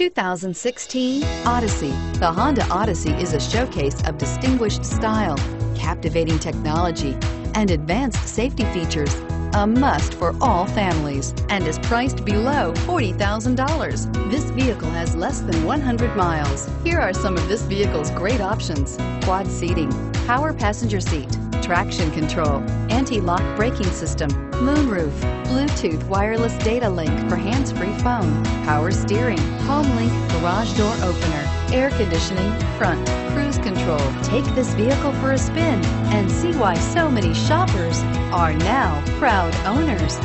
2016 Odyssey. The Honda Odyssey is a showcase of distinguished style, captivating technology, and advanced safety features. A must for all families and is priced below $40,000. This vehicle has less than 100 miles. Here are some of this vehicle's great options. Quad seating, power passenger seat, traction control, anti-lock braking system, moonroof, Bluetooth wireless data link for hands-free phone, power steering, home link garage door opener, air conditioning, front, cruise control. Take this vehicle for a spin and see why so many shoppers are now proud owners.